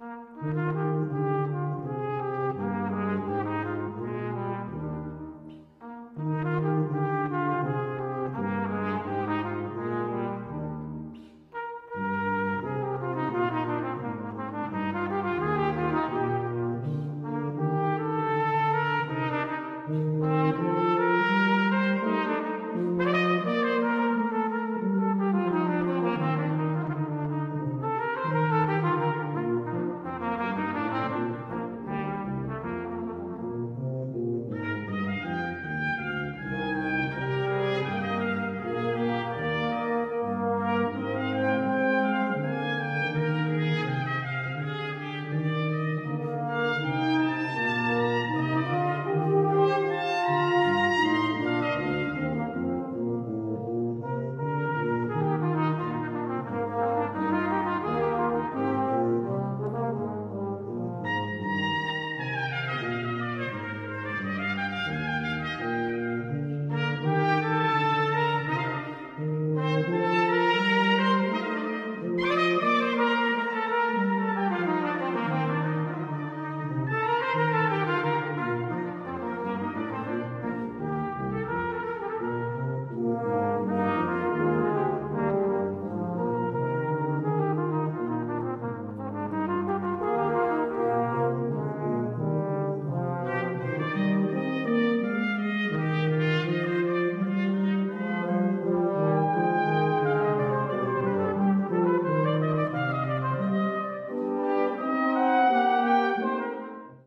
Mm-hmm.